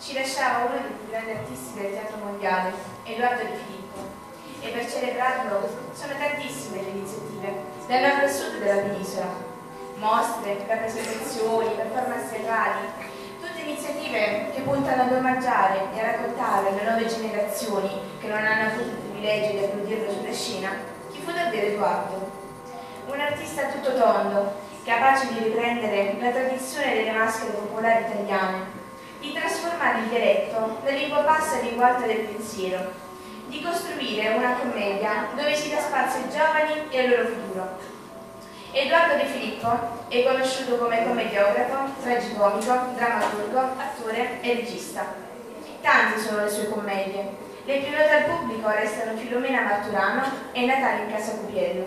ci lasciava uno dei più grandi artisti del teatro mondiale, Edoardo Di Filippo, e per celebrarlo sono tantissime le iniziative, dal nord al sud della penisola. Mostre, rappresentazioni, performance teatrali, tutte iniziative che puntano ad omaggiare e a raccontare alle nuove generazioni che non hanno avuto il privilegio di applaudirlo sulla scena chi fu davvero Edoardo. Un artista tutto tondo, capace di riprendere la tradizione delle maschere popolari italiane, di trasformare il dialetto da lingua bassa in lingua alta del pensiero, di costruire una commedia dove si dà spazio ai giovani e al loro futuro. Edoardo De Filippo è conosciuto come commediografo, tragicomico, drammaturgo, attore e regista. Tante sono le sue commedie. Le più note al pubblico restano Filomena Marturano e Natale in casa Cupiello.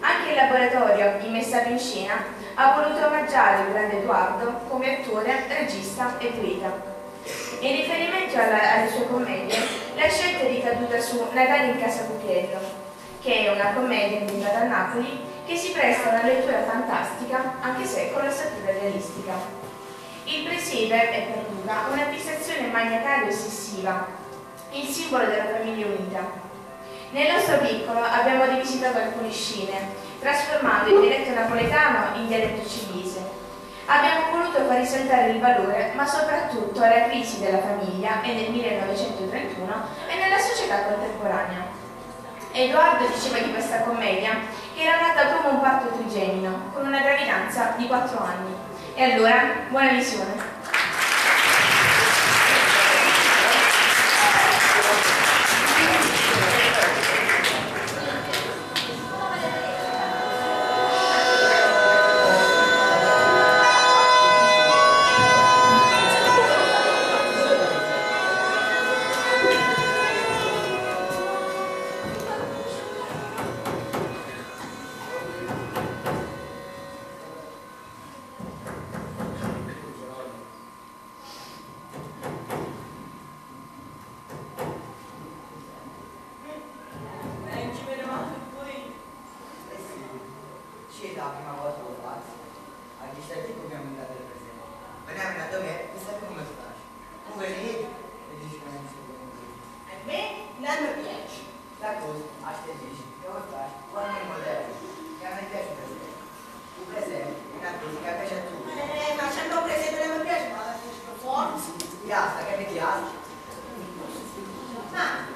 Anche il laboratorio, immessato in scena, ha voluto omaggiare il grande Edoardo come attore, regista e poeta. In riferimento alla, alle sue commedie, la scelta è ricaduta su Natale in casa Cupiello, che è una commedia ambientata a Napoli che si presta a una lettura fantastica, anche se con la satura realistica. Il presepe è per Luca una fissazione maniacale e ossessiva, il simbolo della famiglia unita. Nel nostro piccolo abbiamo rivisitato alcune scene, trasformando il dialetto napoletano in dialetto cilese. Abbiamo voluto far risaltare il valore, ma soprattutto la crisi della famiglia e nel 1931 e nella società contemporanea. Edoardo diceva di questa commedia che era nata come un parto trigemino, con una gravidanza di 4 anni. E allora, buona visione! danoso, asterisco, modelo, é moderno, garante as mesmas. Né? O presépio, catoso, que é tudo. É, tá mas já que o presépio leva para as malas, forte. E asa, quer ver que asa? Ah,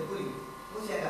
的不理，不现在。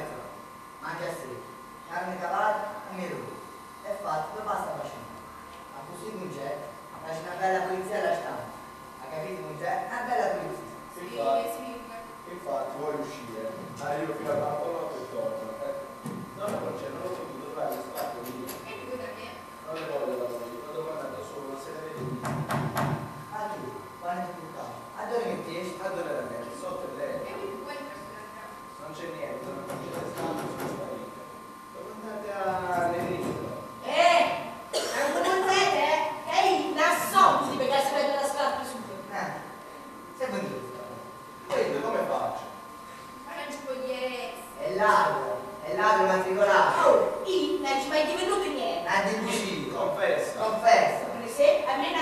Confessa. Confessa. Comecei a minha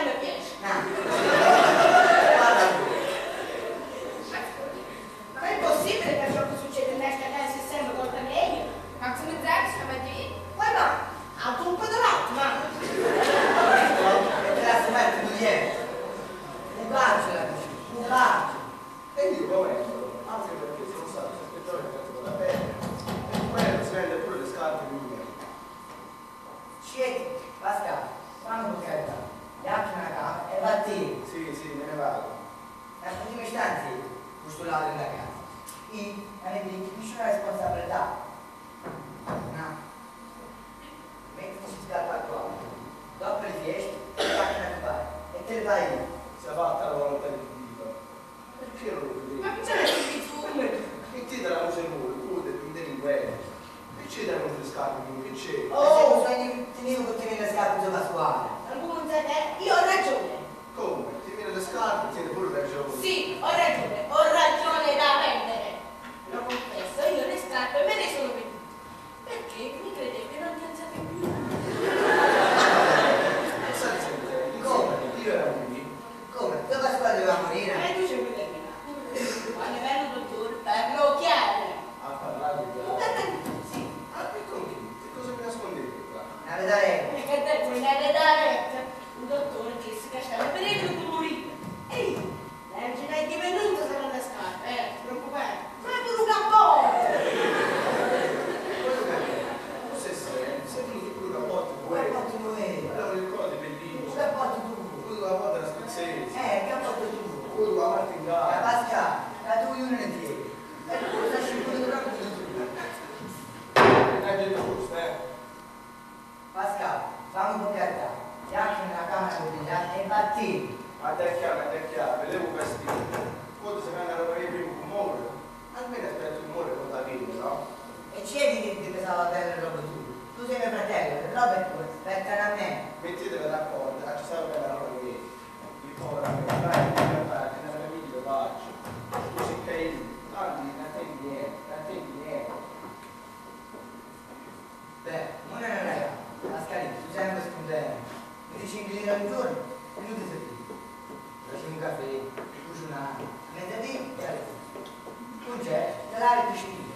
não me management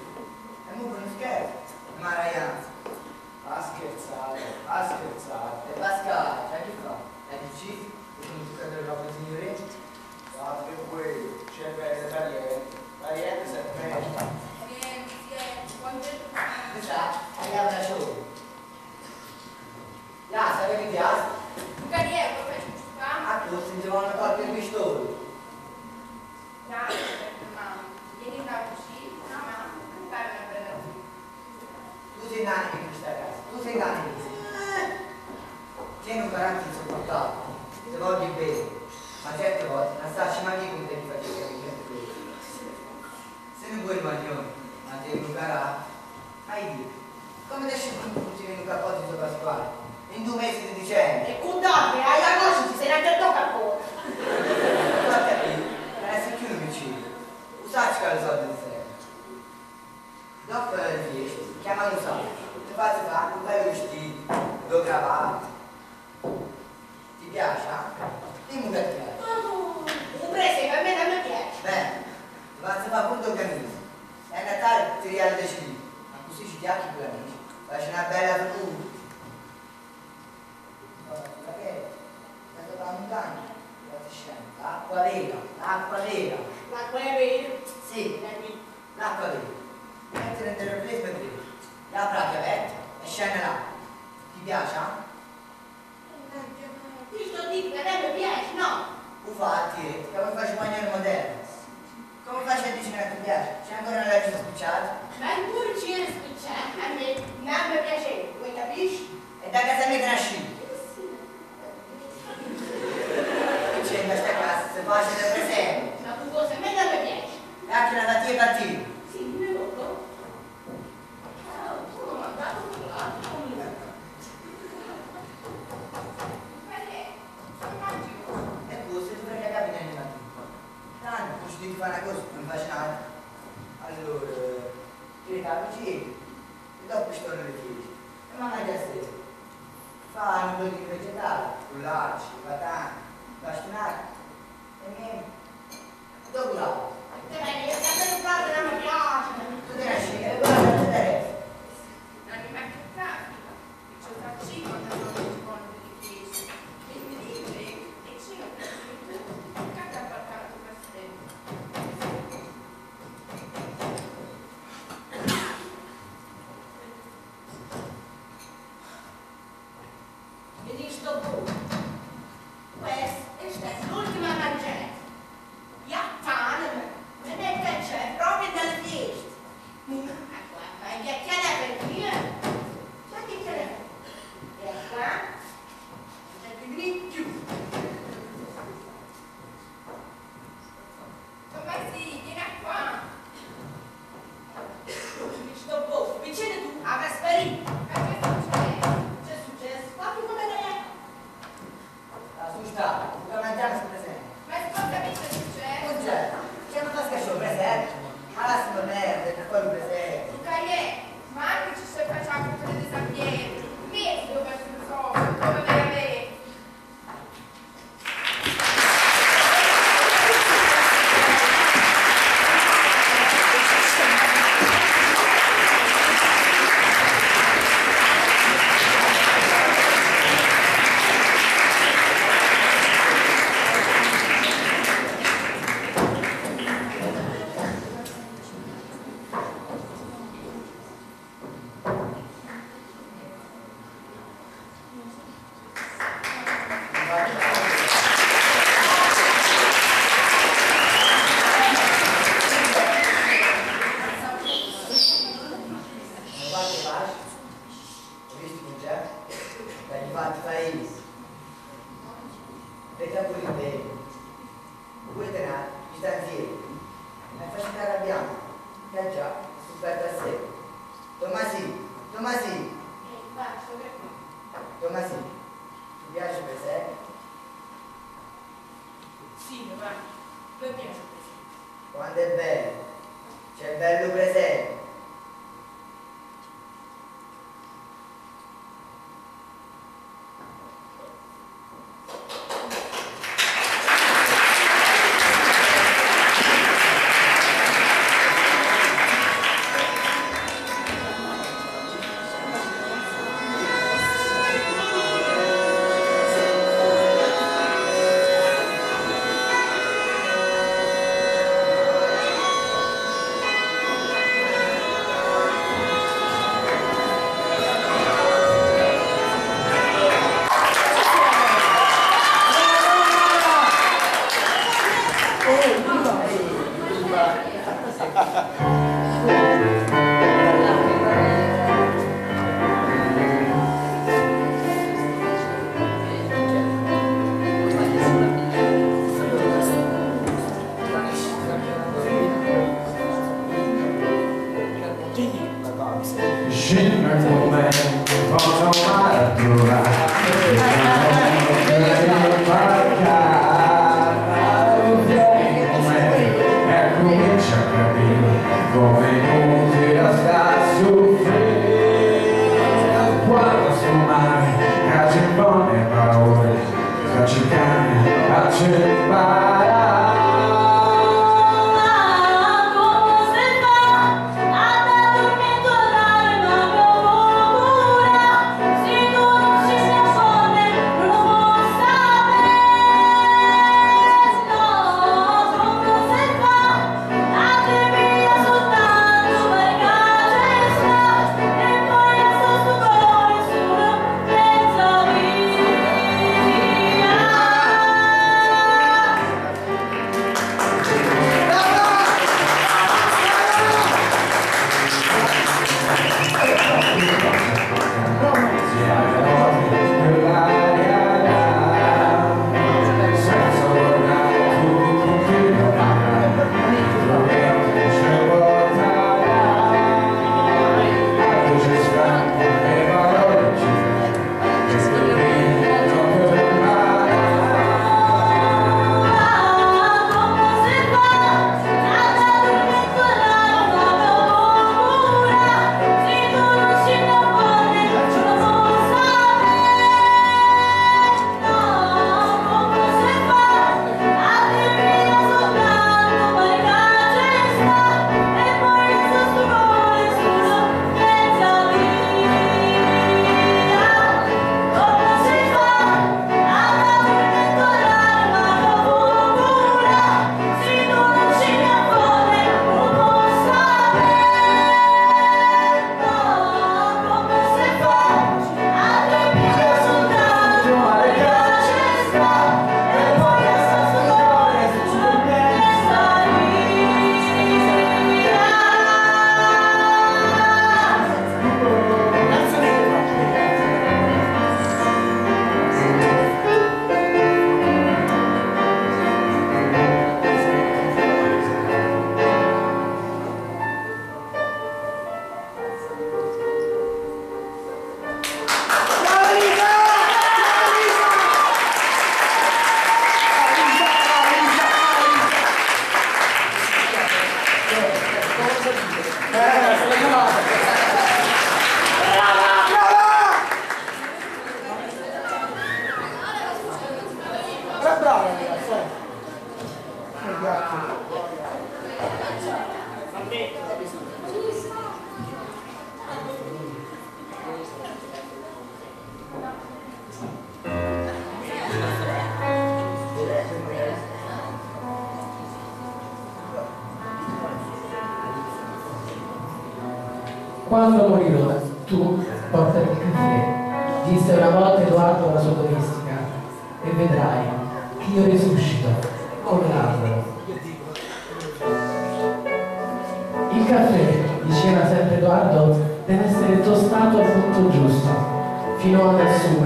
不要！不！piace. Ce am non la scucciato? Ma ancora ci era scucciato, N-am mamma piace, vuoi capisci? E da casa mia trascino. fato para eles. Pegar por ideia. mind. Had you born and borrowed That you can, I should buy Quando morirò, tu portami il caffè, disse una volta Edoardo alla sua domestica, e vedrai che io risuscito come l'albero. Il caffè, diceva sempre Edoardo, deve essere tostato al punto giusto, fino ad assumere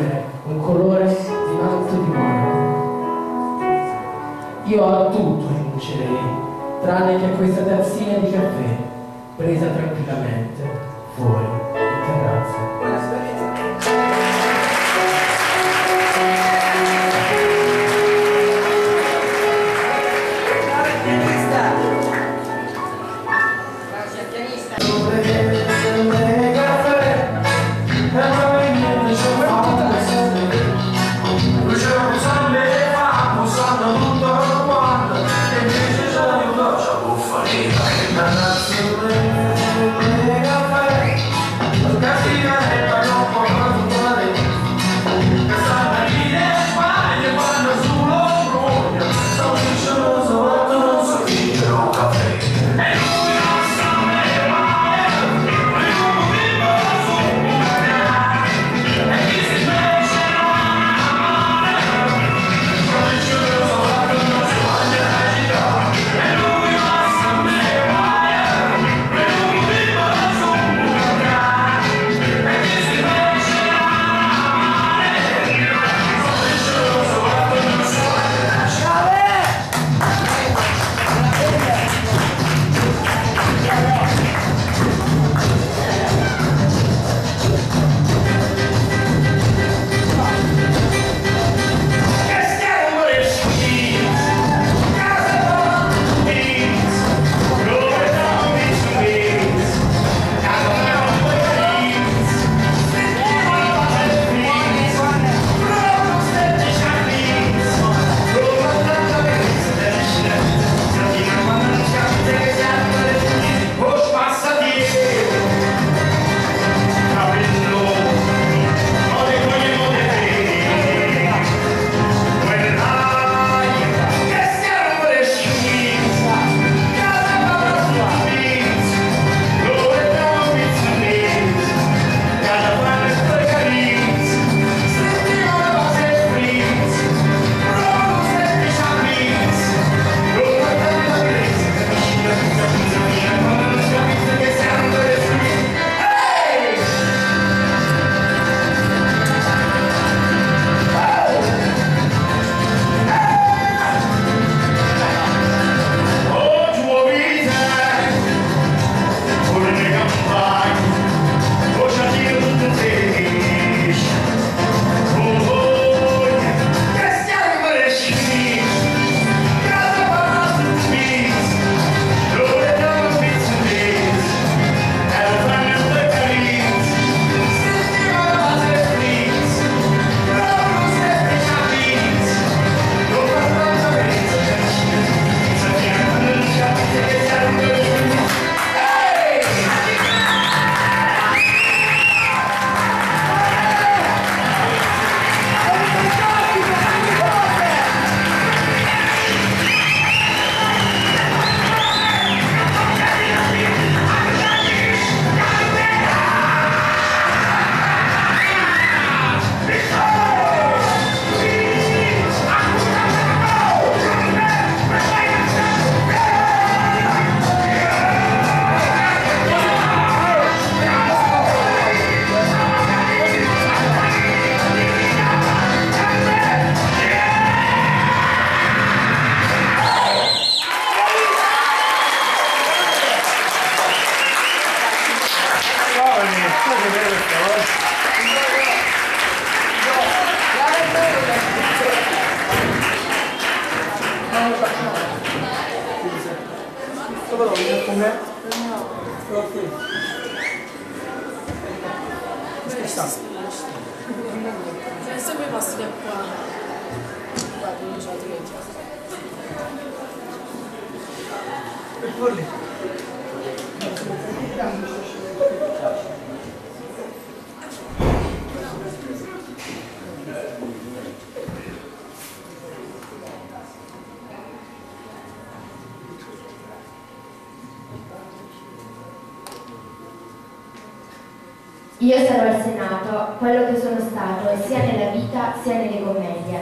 Io sarò al Senato quello che sono stato sia nella vita sia nelle commedie.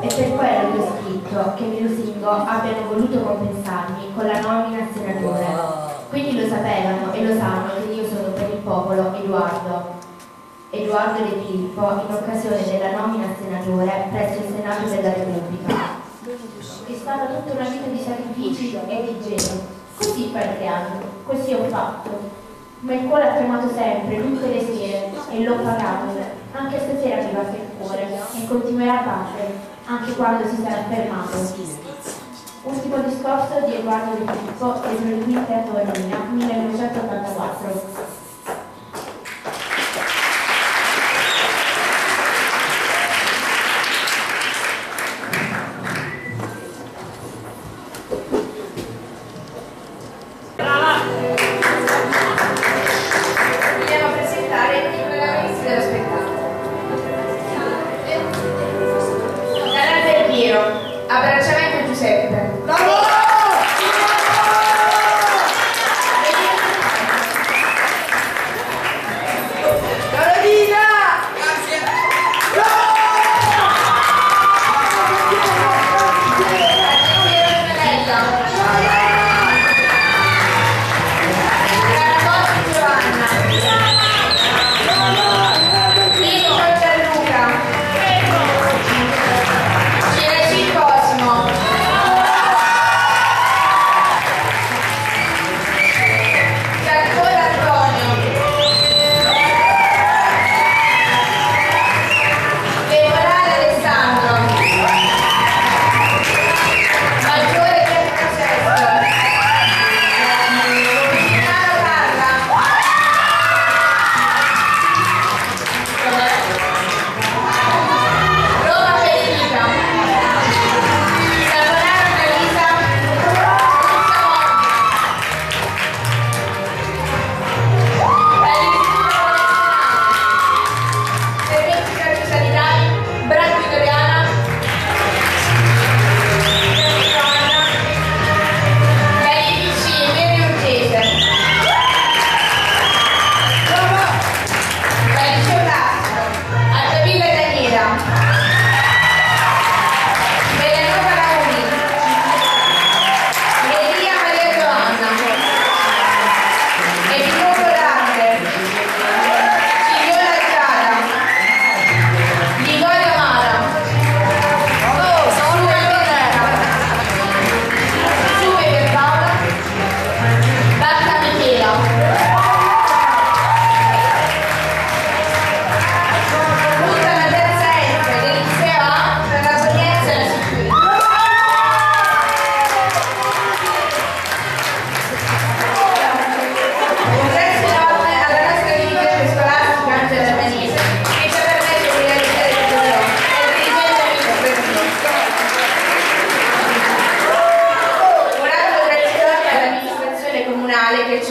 E per quello che ho scritto che mi lusingo abbiano voluto compensarmi con la nomina a senatore. Quindi lo sapevano e lo sanno che io sono per il popolo Edoardo. Edoardo De Filippo in occasione della nomina a senatore presso il Senato della Repubblica. È stata tutta una vita di sacrifici e di gelo. Così anni, così ho fatto ma il cuore ha tremato sempre, tutte le sere, e l'ho pagato. Anche stasera mi batte il cuore e continuerà a battere, anche quando si sarà fermato. Ultimo discorso di Edoardo De Filippo, eseguito a Torino, 1984.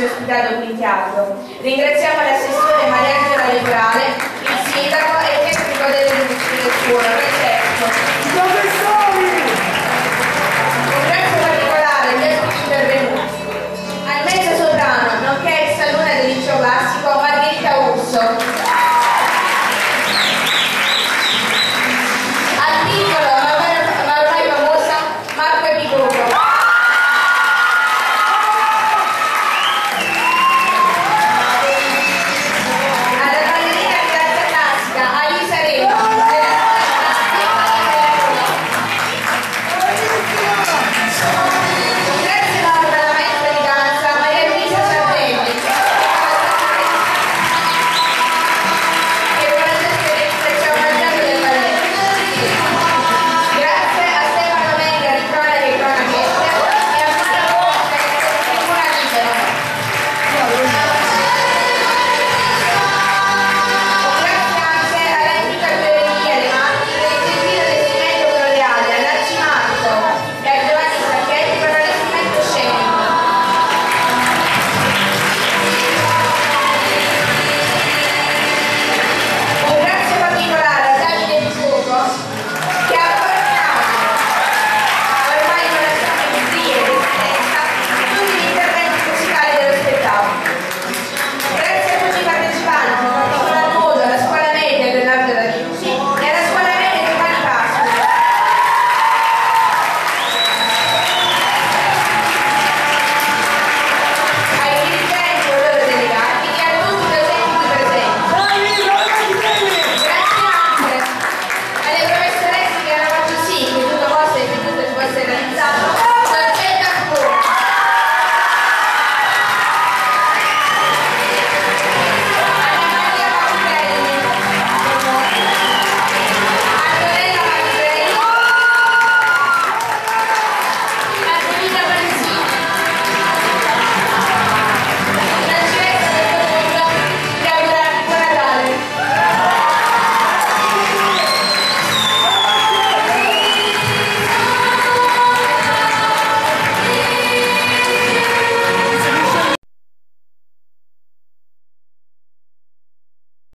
oggi ospitato qui in teatro. Ringraziamo l'assessore Maria Mariangela Leporale, il sindaco e il tecnico del scuola.